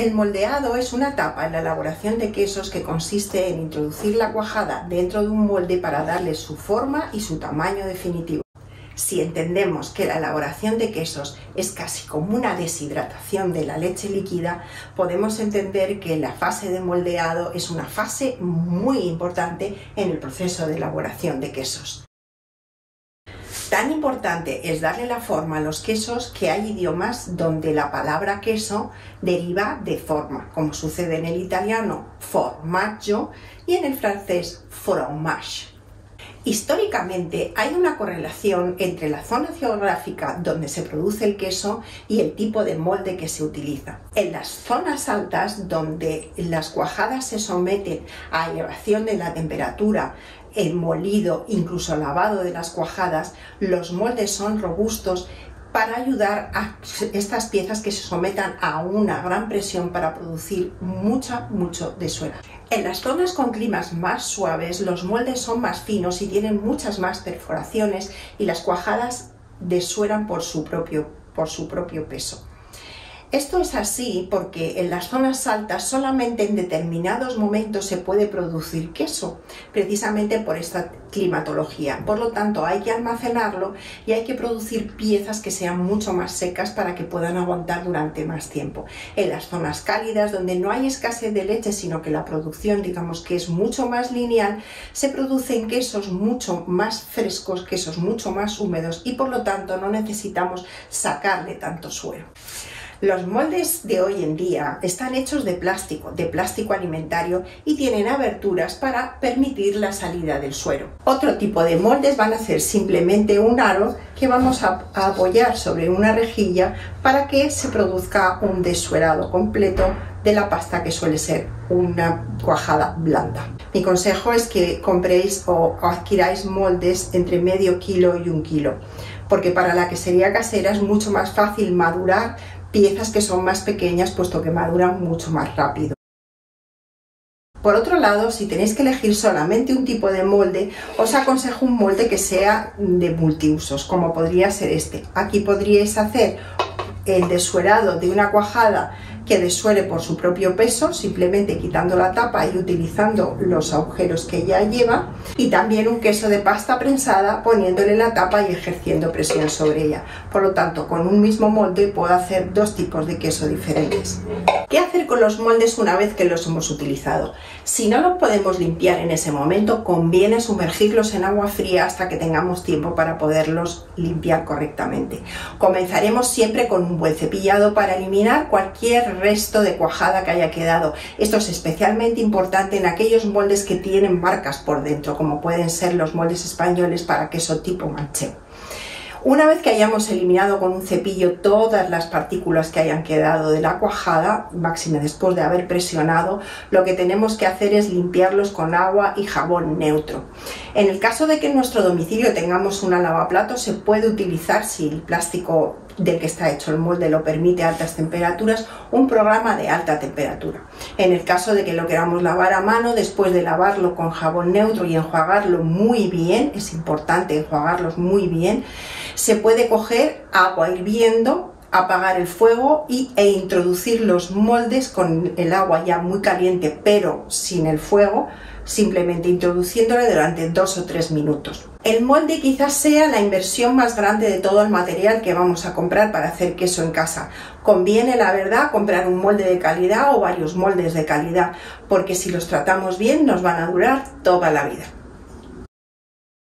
El moldeado es una etapa en la elaboración de quesos que consiste en introducir la cuajada dentro de un molde para darle su forma y su tamaño definitivo. Si entendemos que la elaboración de quesos es casi como una deshidratación de la leche líquida, podemos entender que la fase de moldeado es una fase muy importante en el proceso de elaboración de quesos. Tan importante es darle la forma a los quesos que hay idiomas donde la palabra queso deriva de forma, como sucede en el italiano formaggio y en el francés fromage. Históricamente hay una correlación entre la zona geográfica donde se produce el queso y el tipo de molde que se utiliza. En las zonas altas donde las cuajadas se someten a elevación de la temperatura, el molido, incluso lavado de las cuajadas, los moldes son robustos para ayudar a estas piezas que se sometan a una gran presión para producir mucha, mucho de suela. En las zonas con climas más suaves los moldes son más finos y tienen muchas más perforaciones y las cuajadas desueran por su propio, por su propio peso. Esto es así porque en las zonas altas solamente en determinados momentos se puede producir queso, precisamente por esta climatología. Por lo tanto, hay que almacenarlo y hay que producir piezas que sean mucho más secas para que puedan aguantar durante más tiempo. En las zonas cálidas, donde no hay escasez de leche, sino que la producción, digamos que es mucho más lineal, se producen quesos mucho más frescos, quesos mucho más húmedos y por lo tanto no necesitamos sacarle tanto suero. Los moldes de hoy en día están hechos de plástico, de plástico alimentario y tienen aberturas para permitir la salida del suero. Otro tipo de moldes van a ser simplemente un aro que vamos a, apoyar sobre una rejilla para que se produzca un desuerado completo de la pasta que suele ser una cuajada blanda. Mi consejo es que compréis o adquiráis moldes entre medio kilo y un kilo, porque para la quesería casera es mucho más fácil madurar piezas que son más pequeñas puesto que maduran mucho más rápido. Por otro lado, si tenéis que elegir solamente un tipo de molde, os aconsejo un molde que sea de multiusos, como podría ser este. Aquí podríais hacer el desuerado de una cuajada que desuere por su propio peso, simplemente quitando la tapa y utilizando los agujeros que ya lleva, y también un queso de pasta prensada poniéndole la tapa y ejerciendo presión sobre ella. Por lo tanto, con un mismo molde puedo hacer dos tipos de queso diferentes. ¿Qué hacer con los moldes una vez que los hemos utilizado? Si no los podemos limpiar en ese momento, conviene sumergirlos en agua fría hasta que tengamos tiempo para poderlos limpiar correctamente. Comenzaremos siempre con un buen cepillado para eliminar cualquier resto de cuajada que haya quedado. Esto es especialmente importante en aquellos moldes que tienen marcas por dentro, como pueden ser los moldes españoles para queso tipo manchego. Una vez que hayamos eliminado con un cepillo todas las partículas que hayan quedado de la cuajada, máxime después de haber presionado, lo que tenemos que hacer es limpiarlos con agua y jabón neutro. En el caso de que en nuestro domicilio tengamos una lavaplatos, se puede utilizar, si el plástico del que está hecho el molde lo permite a altas temperaturas, un programa de alta temperatura. En el caso de que lo queramos lavar a mano, después de lavarlo con jabón neutro y enjuagarlo muy bien, es importante enjuagarlos muy bien, se puede coger agua hirviendo apagar el fuego y, e introducir los moldes con el agua ya muy caliente pero sin el fuego simplemente introduciéndole durante dos o tres minutos. El molde quizás sea la inversión más grande de todo el material que vamos a comprar para hacer queso en casa. Conviene, la verdad, comprar un molde de calidad o varios moldes de calidad, porque si los tratamos bien nos van a durar toda la vida.